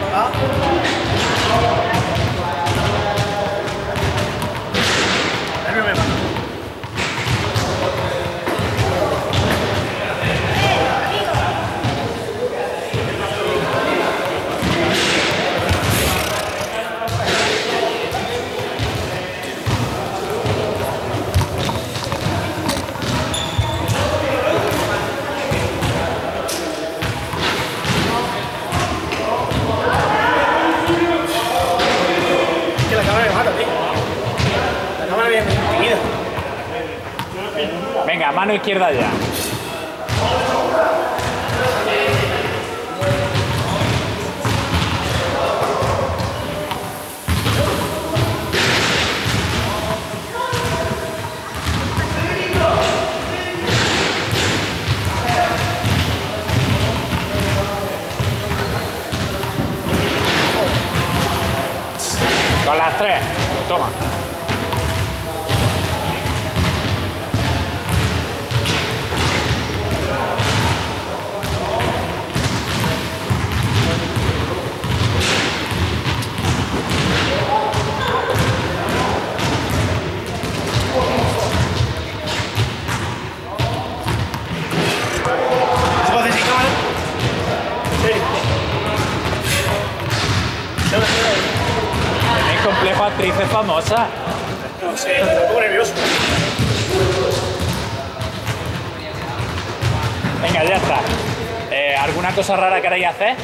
back. Huh? Venga, mano izquierda ya. Con las tres. Toma. Complejo actrices famosas. No sé, pongo nervioso. Venga, ya está. Eh, ¿Alguna cosa rara queréis hacer?